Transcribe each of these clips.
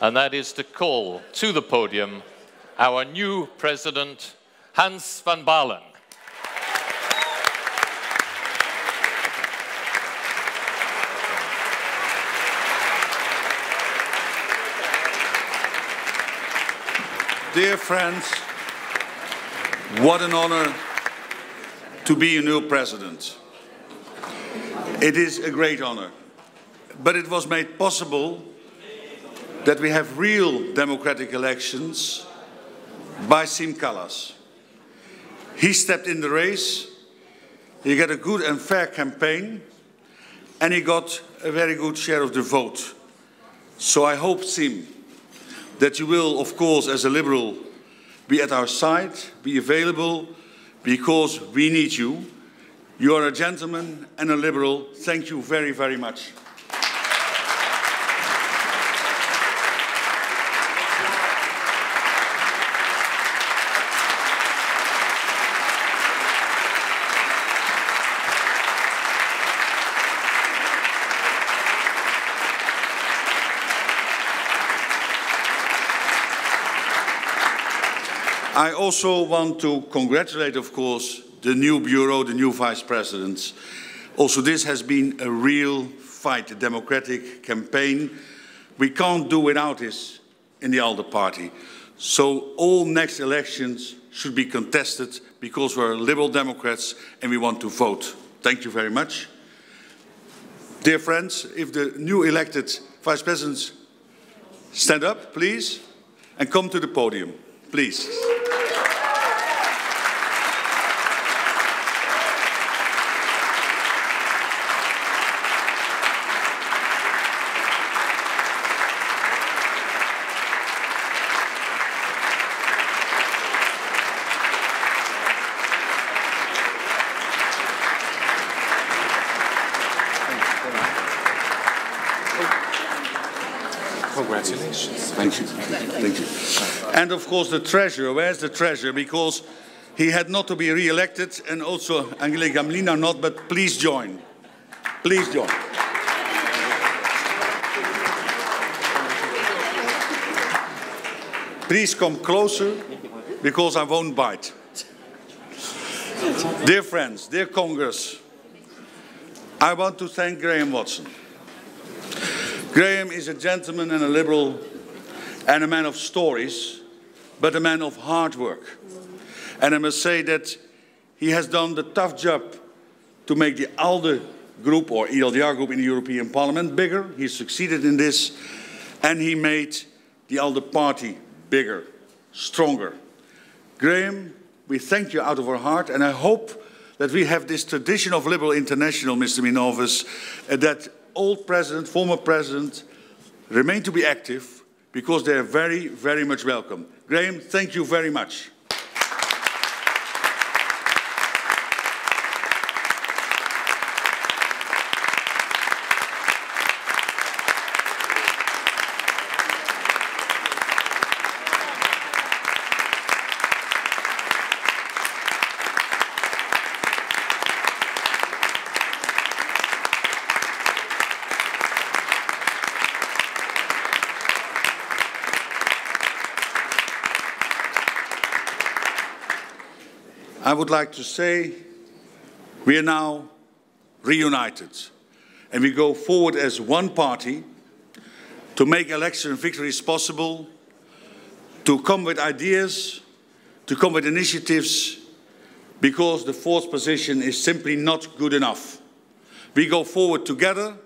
and that is to call to the podium our new president, Hans van Baalen. Dear friends, what an honor to be a new president. It is a great honor, but it was made possible that we have real democratic elections by Siim Kallas. He stepped in the race, he got a good and fair campaign, and he got a very good share of the vote. So I hope, Siim, that you will, of course, as a liberal, be at our side, be available, because we need you. You are a gentleman and a liberal. Thank you very, very much. I also want to congratulate, of course, the new Bureau, the new Vice Presidents. Also, this has been a real fight, a democratic campaign. We can't do without this in the ALDE party. So all next elections should be contested because we're Liberal Democrats and we want to vote. Thank you very much. Dear friends, if the new elected Vice Presidents stand up, please, and come to the podium, please. Congratulations. Thank you. Thank you. And of course, the treasurer. Where's the treasurer? Because he had not to be re-elected, and also Angelique Gamlin not. But please join. Please join. Please come closer, because I won't bite. Dear friends, dear Congress, I want to thank Graham Watson. Graham is a gentleman and a liberal and a man of stories, but a man of hard work. And I must say that he has done the tough job to make the ALDE group or ELDR group in the European Parliament bigger. He succeeded in this and he made the ALDE party bigger, stronger. Graham, we thank you out of our heart and I hope that we have this tradition of Liberal International, Mr. Minovus, uh, that old president, former president, remain to be active because they are very, very much welcome. Graham, thank you very much. I would like to say we are now reunited and we go forward as one party to make election victories possible, to come with ideas, to come with initiatives, because the fourth position is simply not good enough. We go forward together.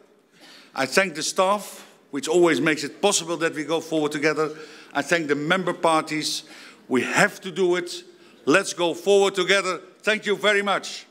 I thank the staff, which always makes it possible that we go forward together. I thank the member parties. We have to do it. Let's go forward together. Thank you very much.